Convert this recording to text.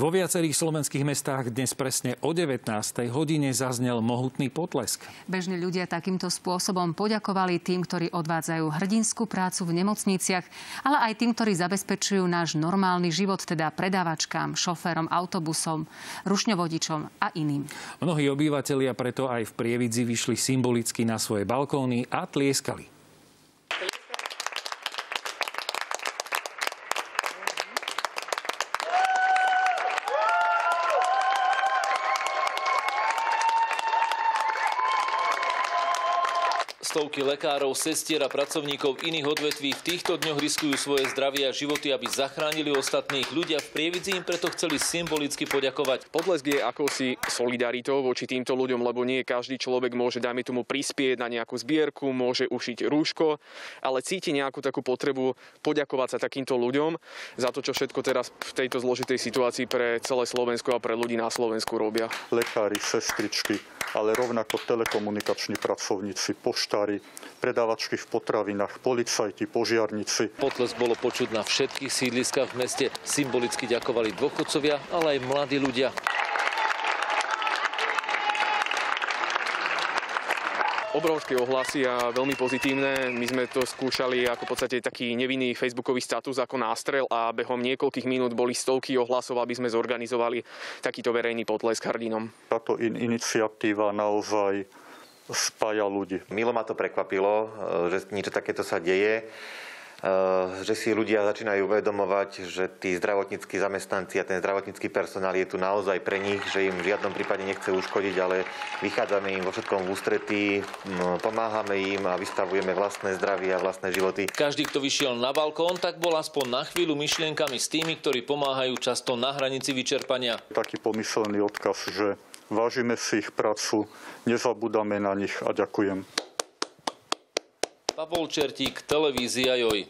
Vo viacerých slovenských mestách dnes presne o 19. hodine zaznel mohutný potlesk. Bežní ľudia takýmto spôsobom poďakovali tým, ktorí odvádzajú hrdinskú prácu v nemocniciach, ale aj tým, ktorí zabezpečujú náš normálny život, teda predávačkám, šoférom, autobusom, rušňovodičom a iným. Mnohí obyvatelia preto aj v Prievidzi vyšli symbolicky na svoje balkóny a tlieskali. Stovky lekárov, sestier a pracovníkov iných odvetví v týchto dňoch riskujú svoje zdravie a životy, aby zachránili ostatných. Ľudia v Prievidzi im preto chceli symbolicky poďakovať. Potlesk je akousi solidaritou voči týmto ľuďom, lebo nie každý človek môže, dajme tomu, prispieť na nejakú zbierku, môže ušiť rúško, ale cíti nejakú takú potrebu poďakovať sa takýmto ľuďom za to, čo všetko teraz v tejto zložitej situácii pre celé Slovensko a pre ľudí na Slovensku robia. Lekári, sestričky, ale rovnako telekomunikační pracovníci, poštári, predávačky v potravinách, policajti, požiarníci. Potlesk bolo počuť na všetkých sídliskách v meste. Symbolicky ďakovali dôchodcovia, ale aj mladí ľudia. obrovské ohlasy a veľmi pozitívne. My sme to skúšali ako v podstate taký nevinný facebookový status ako nástrel a behom niekoľkých minút boli stovky ohlasov, aby sme zorganizovali takýto verejný potlesk hrdinom. Táto in- iniciatíva naozaj spája ľudí. Milo ma to prekvapilo, že niečo takéto sa deje. Eh, že si ľudia začínajú uvedomovať, že tí zdravotníckí zamestnanci a ten zdravotnícky personál je tu naozaj pre nich, že im v žiadnom prípade nechce uškodiť, ale vychádzame im vo všetkom v ústretí, pomáhame im a vystavujeme vlastné zdravie a vlastné životy. Každý, kto vyšiel na balkón, tak bol aspoň na chvíľu myšlienkami s tými, ktorí pomáhajú často na hranici vyčerpania. Taký pomyselný odkaz, že vážime si ich prácu, nezabúdame na nich a ďakujem. Pavol Čertík, televízia Joj.